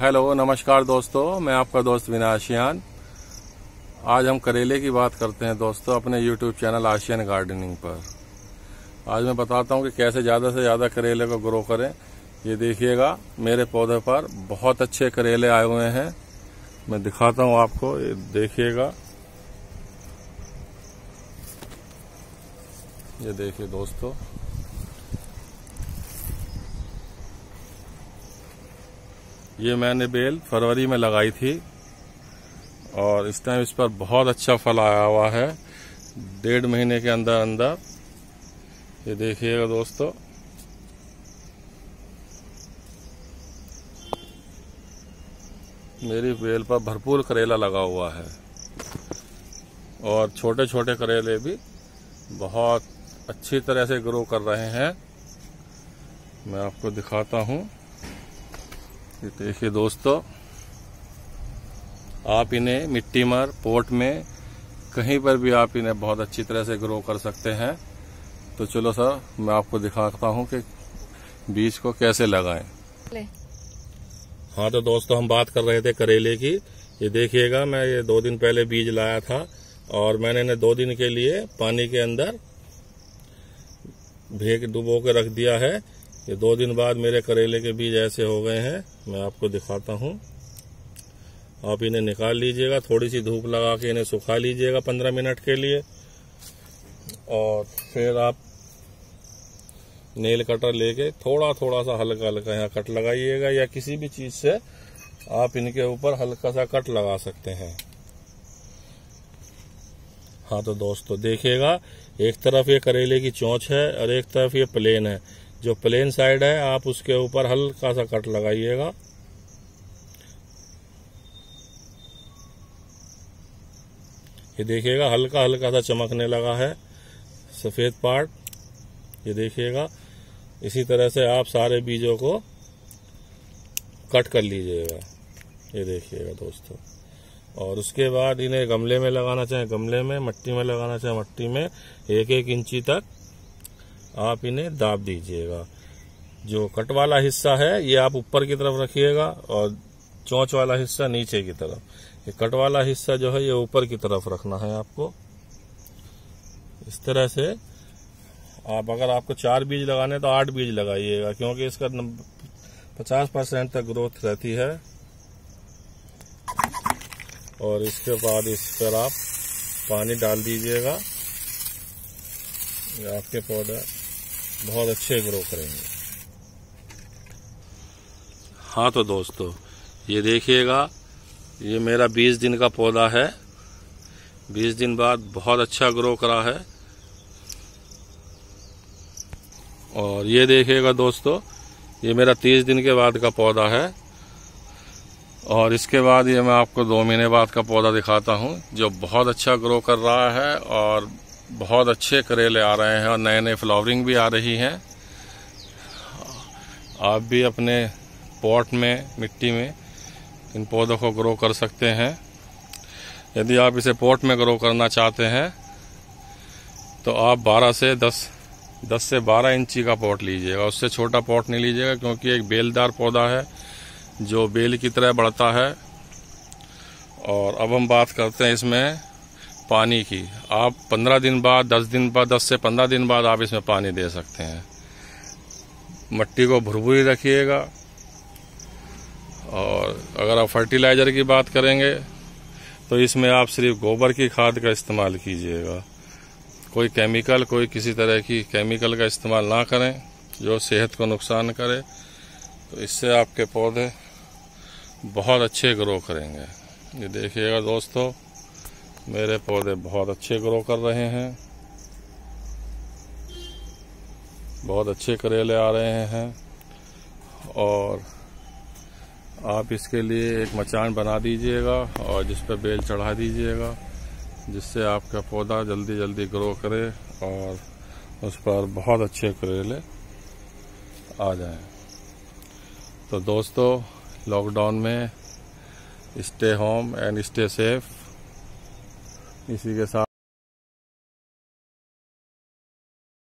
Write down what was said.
Hello, नमस्कार दोस्तों, मैं आपका दोस्त विना आशियान आज हम करेले की बात करते हैं दोस्तों, अपने यूट्यूब चैनल आशियन गार्डनिंग पर। आज मैं बताता हूँ कि कैसे ज़्यादा से ज़्यादा करेले को ग्रो करें। ये देखिएगा, मेरे पौधे पर बहुत अच्छे करेले आए हुए हैं। मैं दिखाता हूँ आपको, ये देखिएगा। ये देखिए दोस्तों ये मैंने बेल फरवरी में लगाई थी और इस टाइम इस पर बहुत अच्छा फल आया हुआ है। डेढ़ महीने के अंदर अंदर। ये देखिएगा दोस्तों। मेरी बेल पर भरपूर करेला लगा हुआ है और छोटे छोटे करेले भी बहुत अच्छी तरह से ग्रो कर रहे हैं। मैं आपको दिखाता हूँ। ये देखिए दोस्तों आप इन्हें मिट्टी मर पोट में कहीं पर भी आप इन्हें बहुत अच्छी तरह से ग्रो कर सकते हैं। तो चलो सर मैं आपको दिखाता हूँ कि बीज को कैसे लगाएँ। हाँ तो दोस्तों हम बात कर रहे थे करेले की। ये देखिएगा मैं ये दो दिन पहले बीज लाया था और मैंने इन्हें दो दिन के लिए पानी के अंदर भेग डुबो के रख दिया है। ये दो दिन बाद मेरे करेले के बीज ऐसे हो गए हैं, मैं आपको दिखाता हूँ। आप इन्हें निकाल लीजिएगा थोड़ी सी धूप लगा के इन्हें सुखा लीजिएगा पंद्रह मिनट के लिए। और फिर आप नेल कटर लेके थोड़ा थोड़ा सा हल्का हल्का यहाँ कट लगाइएगा या किसी भी चीज़ से आप इनके ऊपर हल्का सा कट लगा सकते हैं। हाँ तो दोस्तों, देखिएगा, एक तरफ़ ये करेले की चोंच है और एक तरफ़ ये प्लेन है। जो प्लेन साइड है, आप उसके ऊपर हल्का सा कट लगाइएगा। ये देखिएगा, हल्का हल्का सा चमकने लगा है, सफ़ेद पार्ट ये देखिएगा, इसी तरह से आप सारे बीजों को कट कर लीजिएगा। ये देखिएगा दोस्तों। और उसके बाद इन्हें गमले में लगाना चाहे, गमले में, मट्टी में लगाना चाहे, मट्टी में एक एक इंची तक आप इन्हें दाब दीजिएगा। जो कट वाला हिस्सा है, ये आप ऊपर की तरफ़ रखिएगा और चौंच वाला हिस्सा नीचे की तरफ़। ये कट वाला हिस्सा जो है, ये ऊपर की तरफ़ रखना है आपको। इस तरह से आप अगर आपको चार बीज लगाने तो आठ बीज लगाइएगा, क्योंकि इसका पचास परसेंट तक ग्रोथ रहती है। और इसके बाद इस पर आप पानी डाल दीजिएगा। आपके पौधा बहुत अच्छे ग्रो करेंगे। हाँ तो दोस्तों, ये देखिएगा, ये मेरा 20 दिन का पौधा है। 20 दिन बाद बहुत अच्छा ग्रो करा है। और ये देखिएगा दोस्तों, ये मेरा 30 दिन के बाद का पौधा है। और इसके बाद ये मैं आपको दो महीने बाद का पौधा दिखाता हूँ, जो बहुत अच्छा ग्रो कर रहा है और बहुत अच्छे करेले आ रहे हैं और नए नए फ्लावरिंग भी आ रही हैं। आप भी अपने पॉट में, मिट्टी में इन पौधों को ग्रो कर सकते हैं। यदि आप इसे पॉट में ग्रो करना चाहते हैं तो आप 12 से 10 10 से 12 इंची का पॉट लीजिएगा। उससे छोटा पॉट नहीं लीजिएगा, क्योंकि एक बेलदार पौधा है, जो बेल की तरह बढ़ता है। और अब हम बात करते हैं इसमें पानी की। आप पंद्रह दिन बाद, दस दिन बाद, दस से पंद्रह दिन बाद आप इसमें पानी दे सकते हैं। मट्टी को भुरभुरी रखिएगा। और अगर आप फर्टिलाइज़र की बात करेंगे तो इसमें आप सिर्फ़ गोबर की खाद का इस्तेमाल कीजिएगा। कोई केमिकल कोई किसी तरह की केमिकल का इस्तेमाल ना करें, जो सेहत को नुकसान करे। तो इससे आपके पौधे बहुत अच्छे ग्रो करेंगे। ये देखिएगा दोस्तों मेरे पौधे बहुत अच्छे ग्रो कर रहे हैं बहुत अच्छे करेले आ रहे हैं और आप इसके लिए एक मचान बना दीजिएगा और जिस पर बेल चढ़ा दीजिएगा, जिससे आपका पौधा जल्दी जल्दी ग्रो करे और उस पर बहुत अच्छे करेले आ जाएँ। तो दोस्तों लॉकडाउन में stay home and stay safe इसी के साथ